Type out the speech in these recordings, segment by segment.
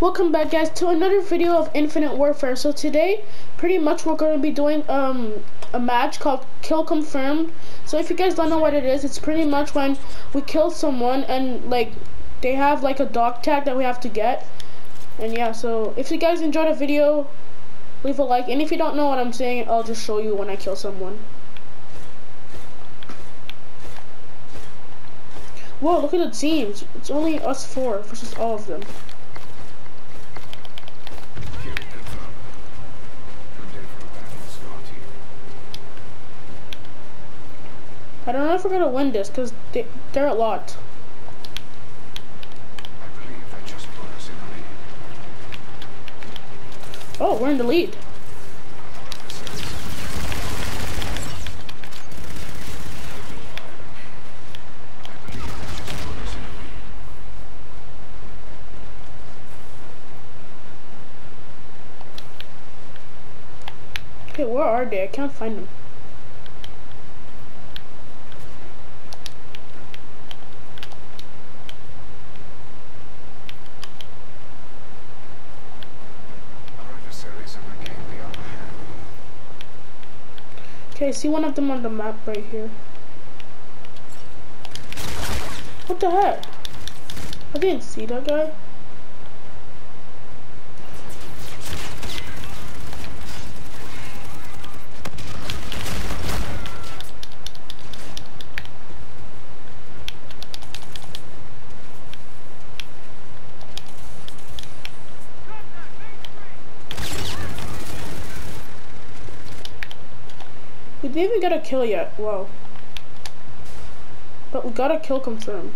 Welcome back guys to another video of Infinite Warfare. So today, pretty much we're going to be doing um, a match called Kill Confirmed. So if you guys don't know what it is, it's pretty much when we kill someone and like they have like a dog tag that we have to get. And yeah, so if you guys enjoyed the video, leave a like. And if you don't know what I'm saying, I'll just show you when I kill someone. Whoa, look at the teams. It's only us four versus all of them. I don't know if we're gonna win this because they, they're a lot. Oh, we're in the lead. Okay, where are they? I can't find them. Okay, see one of them on the map right here. What the heck? I didn't see that guy. Didn't even get a kill yet. Whoa. But we got a kill confirmed.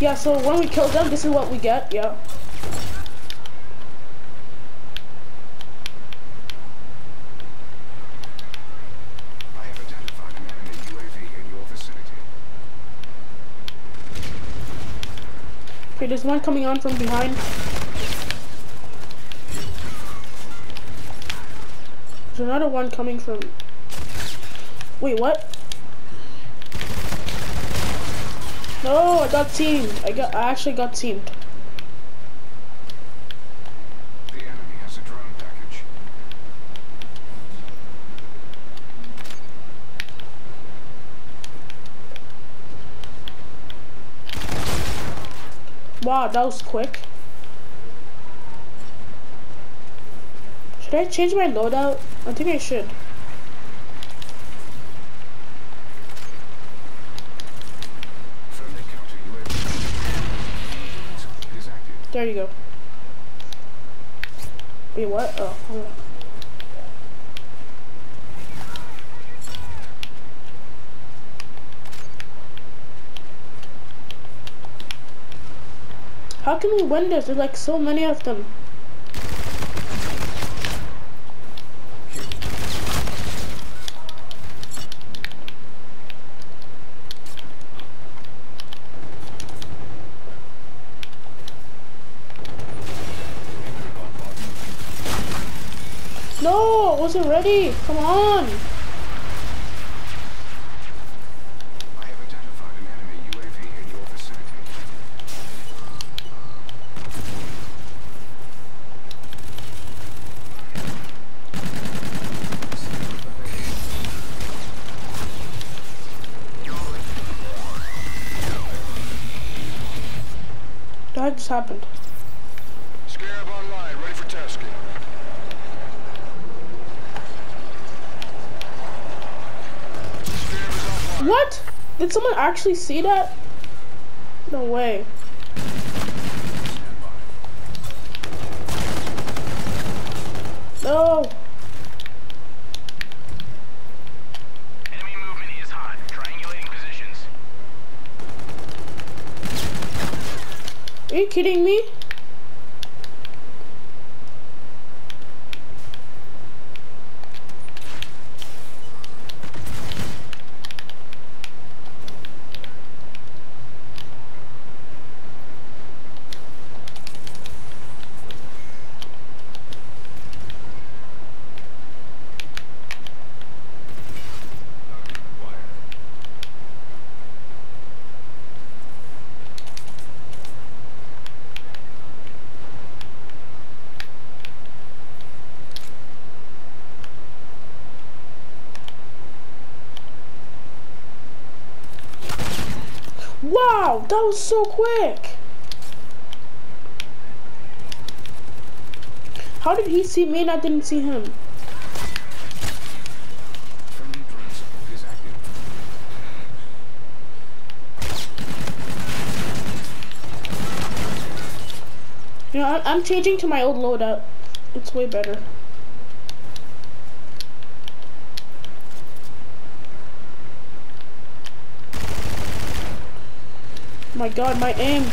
Yeah, so when we kill them, this is what we get, yeah. Okay, there's one coming on from behind. There's another one coming from... Wait, what? No, I got teamed. I got. I actually got teamed. Wow, that was quick. Should I change my loadout? I think I should. There you go. Wait, what? Oh, How can we win this? There's like so many of them. No, I wasn't ready. Come on. Just happened. Scarab online, ready for tasking. Scarab is offline. What? Did someone actually see that? No way. No. Are you kidding me? Wow, that was so quick. How did he see me and I didn't see him? You know, I'm changing to my old loadout. It's way better. My god, my aim.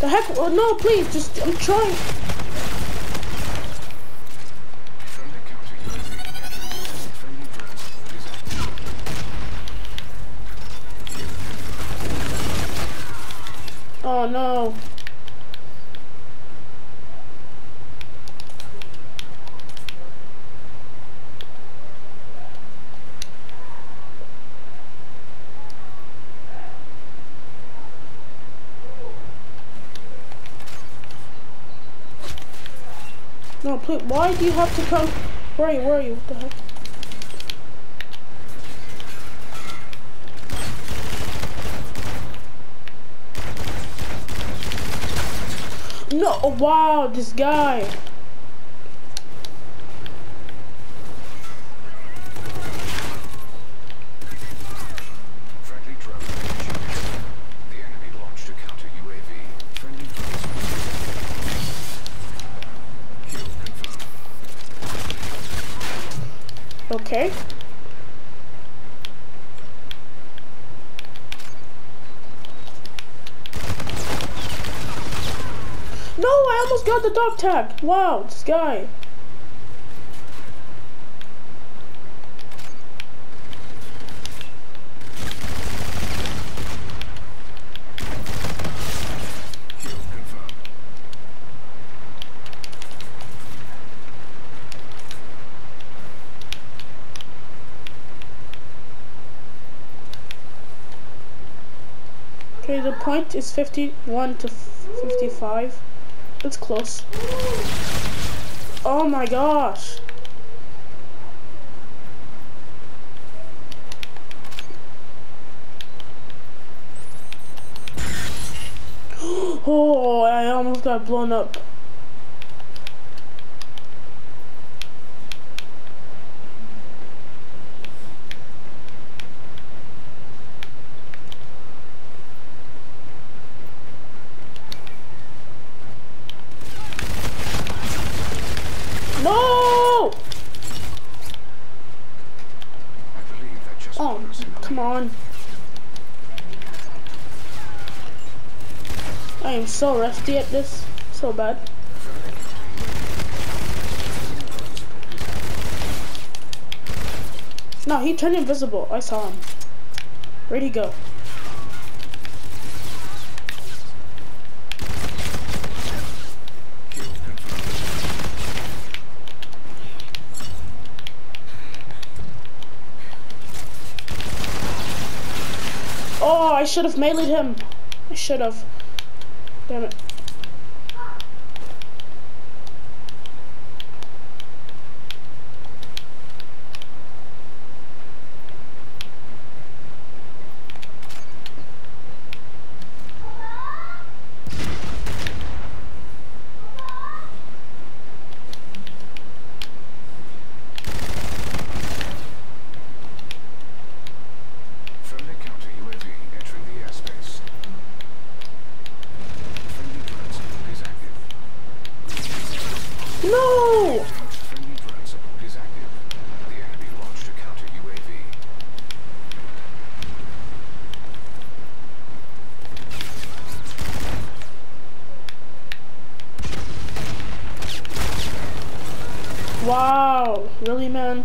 The heck? Oh, no, please, just, I'm trying. Oh counter No, please, why do you have to come? Where are you, where are you? What the heck? No, oh, wow, this guy. I almost got the dog tag. Wow, this guy. Okay, the point is 51 to 55. That's close. Oh my gosh. Oh, I almost got blown up. No! I believe that just Oh, put us in the come lead. on. I am so rusty at this. So bad. No, he turned invisible. I saw him. Where'd he go? Oh, I should have meleeed him. I should have. Damn it. UAV. Wow. Really, man?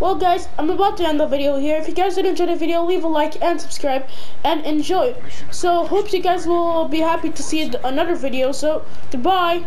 Well guys, I'm about to end the video here. If you guys did enjoy the video, leave a like and subscribe and enjoy. So hope you guys will be happy to see another video. So goodbye.